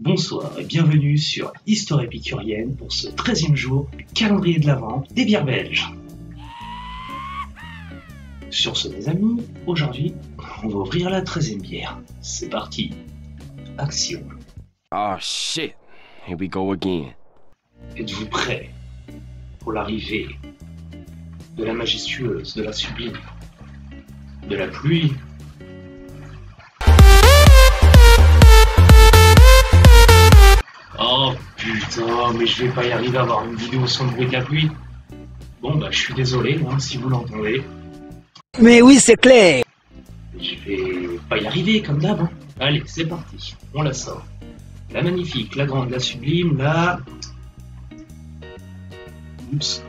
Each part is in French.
Bonsoir et bienvenue sur Histoire épicurienne pour ce 13e jour du calendrier de l'Avent des bières belges. Sur ce, mes amis, aujourd'hui, on va ouvrir la 13e bière. C'est parti. Action. Oh shit. Here we go again. Êtes-vous prêts pour l'arrivée de la majestueuse, de la sublime, de la pluie? Putain, mais je vais pas y arriver à avoir une vidéo sans le bruit de la pluie. Bon bah je suis désolé hein, si vous l'entendez. Mais oui, c'est clair. Je vais pas y arriver comme d'hab. hein. Allez, c'est parti. On la sort. La magnifique, la grande, la sublime, la... Oups.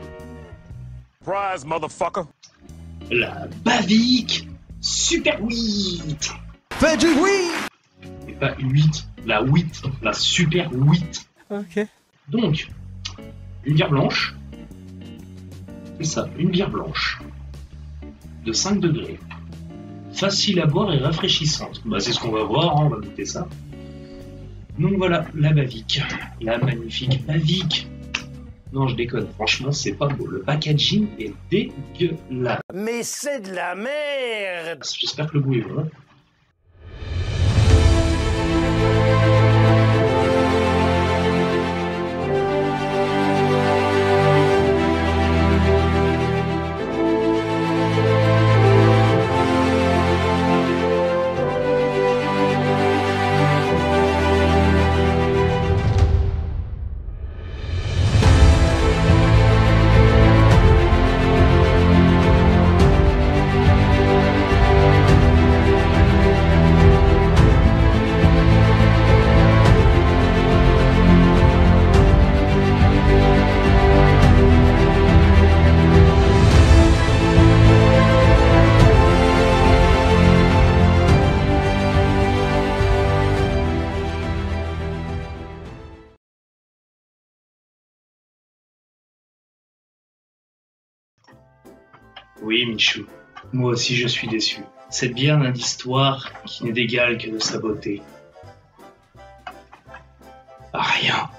Surprise, motherfucker. La Bavic Super 8 Fais du oui. Et pas 8, la 8, la Super 8. Ok. Donc, une bière blanche. C'est ça, une bière blanche. De 5 degrés. Facile à boire et rafraîchissante. Bah, c'est ce qu'on va voir, hein, on va goûter ça. Donc voilà, la Bavic. La magnifique Bavic. Non, je déconne, franchement, c'est pas beau. Le packaging est dégueulasse. Mais c'est de la merde. J'espère que le goût est bon. Oui, Michou. Moi aussi, je suis déçu. Cette bière n'a d'histoire qui n'est d'égal que de sa beauté. Rien.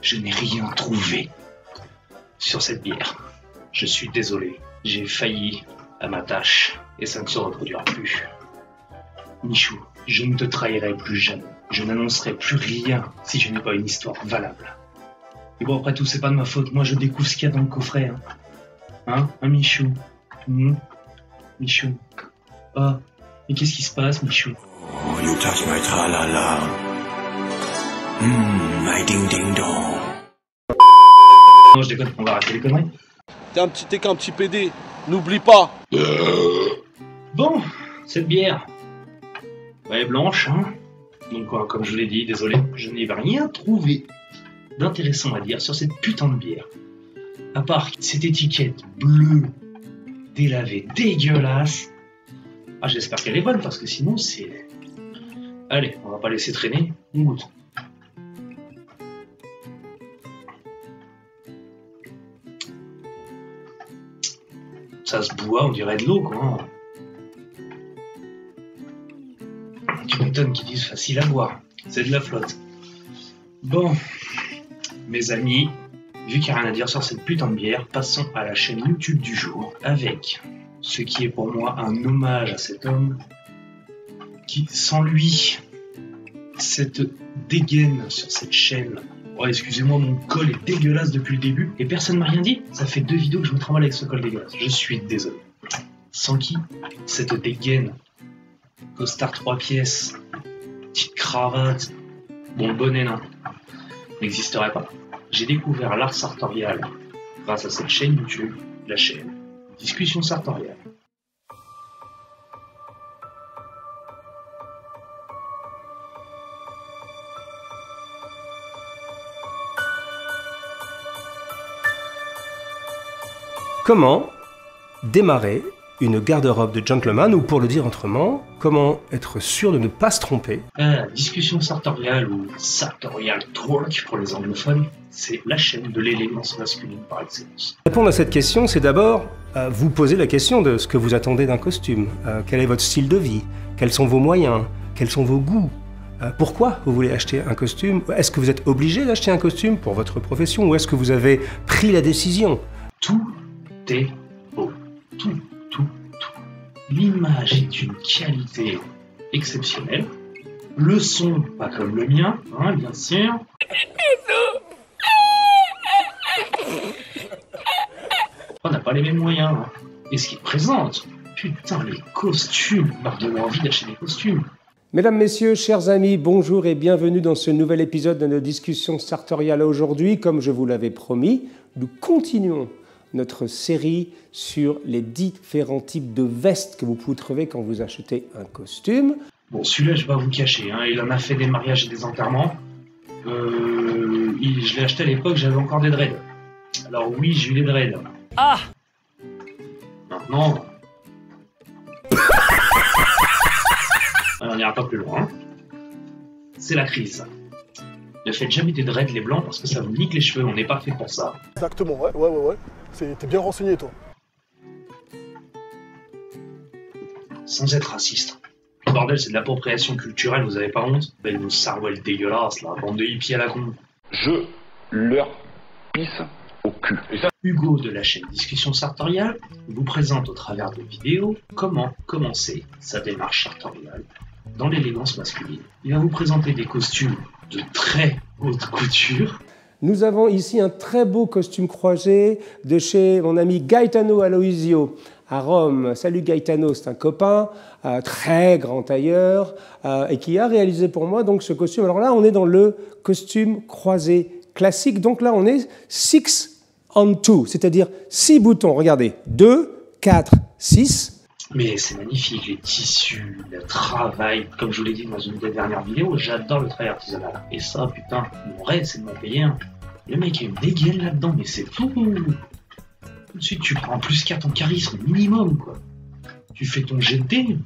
Je n'ai rien trouvé sur cette bière. Je suis désolé. J'ai failli à ma tâche et ça ne se reproduira plus. Michou, je ne te trahirai plus jamais. Je n'annoncerai plus rien si je n'ai pas une histoire valable. Et bon, après tout, c'est pas de ma faute. Moi, je découvre ce qu'il y a dans le coffret. Hein, hein, hein Michou Michou. Ah, mais qu'est-ce qui se passe, Michou? Oh, you touch my tra-la-la. Mmm, my ding-ding-dong. Non, je déconne, on va arrêter les conneries. T'es un petit, t'es qu'un petit PD. N'oublie pas. Bon, cette bière, elle est blanche, hein. Donc, euh, comme je l'ai dit, désolé, je n'ai rien trouvé d'intéressant à dire sur cette putain de bière. À part cette étiquette bleue, délavée, dégueulasse. Ah, j'espère qu'elle est bonne parce que sinon, c'est. Allez, on va pas laisser traîner, on goûte. Ça se boit, on dirait de l'eau, quoi. Tu m'étonnes qu'ils disent facile à boire. C'est de la flotte. Bon, mes amis, vu qu'il n'y a rien à dire sur cette putain de bière, passons à la chaîne YouTube du jour avec ce qui est pour moi un hommage à cet homme qui, sans lui, cette dégaine sur cette chaîne. Oh, excusez-moi, mon col est dégueulasse depuis le début et personne m'a rien dit. Ça fait deux vidéos que je me travaille avec ce col dégueulasse. Je suis désolé. Sans qui, cette dégaine, costard trois pièces, petite cravate, bon bonnet non, n'existerait pas. J'ai découvert l'art sartorial grâce à cette chaîne YouTube, la chaîne Discussion sartoriale. Comment démarrer une garde-robe de gentleman, ou pour le dire autrement, comment être sûr de ne pas se tromper Ah, discussion sartoriale ou sartorial twerk pour les anglophones, c'est la chaîne de l'élégance masculine par excellence. Répondre à cette question, c'est d'abord euh, vous poser la question de ce que vous attendez d'un costume. Euh, quel est votre style de vie? Quels sont vos moyens? Quels sont vos goûts? Pourquoi vous voulez acheter un costume? Est-ce que vous êtes obligé d'acheter un costume pour votre profession ou est-ce que vous avez pris la décision? Tout est beau. Tout. L'image est d'une qualité exceptionnelle. Le son, pas comme le mien, hein, bien sûr. On n'a pas les mêmes moyens. hein. Et ce qui présente, putain, les costumes, m'a donné envie d'acheter des costumes. Mesdames, Messieurs, chers amis, bonjour et bienvenue dans ce nouvel épisode de nos discussions sartoriales. Aujourd'hui, comme je vous l'avais promis, nous continuons notre série sur les différents types de vestes que vous pouvez trouver quand vous achetez un costume. Bon, celui-là, je vais pas vous le cacher, hein, il en a fait des mariages et des enterrements. Euh, il- je l'ai acheté à l'époque, j'avais encore des dreads. Alors oui, j'ai eu des dreads. Ah Maintenant... Alors, on n'ira pas plus loin. C'est la crise. Ne faites jamais des dreads les blancs parce que ça vous nique les cheveux, on n'est pas fait pour ça. Exactement, ouais, ouais, ouais, ouais. T'es bien renseigné, toi. Sans être raciste. Bordel, c'est de l'appropriation culturelle, vous avez pas honte? Belle nos sarouels dégueulasses, là, bande de hippies à la con. je leur pisse au cul. Hugo de la chaîne Discussion Sartoriale vous présente au travers de vidéos comment commencer sa démarche sartoriale dans l'élégance masculine. Il va vous présenter des costumes de très haute couture. Nous avons ici un très beau costume croisé de chez mon ami Gaetano Aloisio à Rome. Salut Gaetano, c'est un copain, euh, très grand tailleur, euh, et qui a réalisé pour moi donc ce costume. Alors là, on est dans le costume croisé classique. Donc là, on est six on two, c'est-à-dire six boutons. Regardez, 2, 4, 6. Mais c'est magnifique, les tissus, le travail. Comme je vous l'ai dit dans une des dernières vidéos, j'adore le travail artisanal. Et ça, putain, mon rêve, c'est de m'en payer un. Le mec a une dégaine là-dedans, mais c'est fou. Tout de suite, tu prends plus 4 en charisme, minimum, quoi. Tu fais ton GT,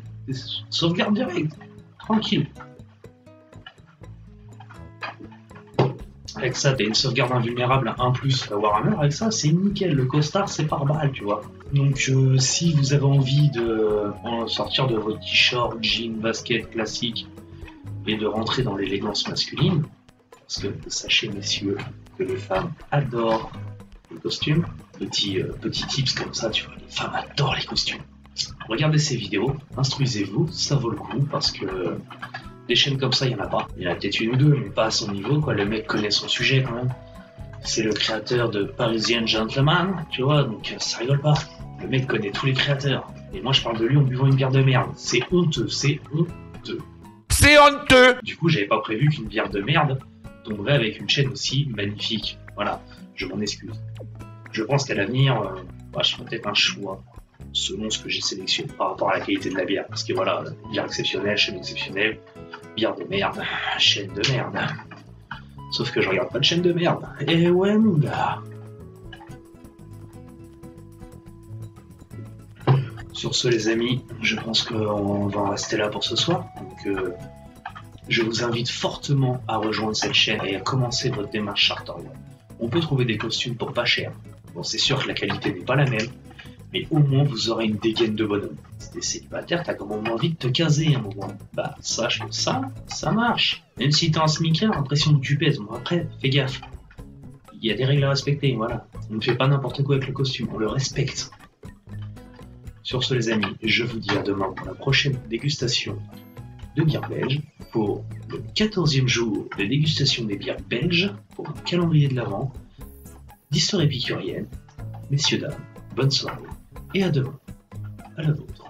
sauvegarde direct. Tranquille. Avec ça, t'as une sauvegarde invulnérable à 1 plus à Warhammer. Avec ça, c'est nickel. Le costard, c'est par balle, tu vois. Donc, euh, si vous avez envie de en sortir de votre t-shirt, jean, basket classique et de rentrer dans l'élégance masculine, parce que sachez, messieurs, que les femmes adorent les costumes. Petit, euh, petit tips comme ça, tu vois, les femmes adorent les costumes. Regardez ces vidéos, instruisez-vous, ça vaut le coup parce que des chaînes comme ça, il y en a pas. Il y en a peut-être une ou deux, mais pas à son niveau, quoi. Le mec connaît son sujet quand même. C'est le créateur de Parisian Gentleman, tu vois, donc euh, ça rigole pas. Le mec connaît tous les créateurs. Et moi, je parle de lui en buvant une bière de merde. C'est honteux, c'est honteux. C'est honteux Du coup, j'avais pas prévu qu'une bière de merde tomberait avec une chaîne aussi magnifique. Voilà, je m'en excuse. Je pense qu'à l'avenir, euh, bah, je ferai peut-être un choix selon ce que j'ai sélectionné par rapport à la qualité de la bière. Parce que voilà, bière exceptionnelle, chaîne exceptionnelle, bière de merde, chaîne de merde. Sauf que je regarde pas de chaîne de merde. Et ouais, mon gars. Sur ce, les amis, je pense qu'on va en rester là pour ce soir. Donc, euh, je vous invite fortement à rejoindre cette chaîne et à commencer votre démarche sartoriale. On peut trouver des costumes pour pas cher. Bon, c'est sûr que la qualité n'est pas la même, mais au moins vous aurez une dégaine de bonhomme. Si t'es célibataire, t'as quand même envie de te caser un moment. Bah, sache que ça, ça marche. Même si t'es un smicard, l'impression que tu. Bon, après, fais gaffe. Il y a des règles à respecter, voilà. On ne fait pas n'importe quoi avec le costume, on le respecte. Sur ce, les amis, je vous dis à demain pour la prochaine dégustation de bière belge, pour le 14e jour de dégustation des bières belges, pour le calendrier de l'Avent, d'histoire épicurienne. Messieurs, dames, bonne soirée, et à demain, à la vôtre.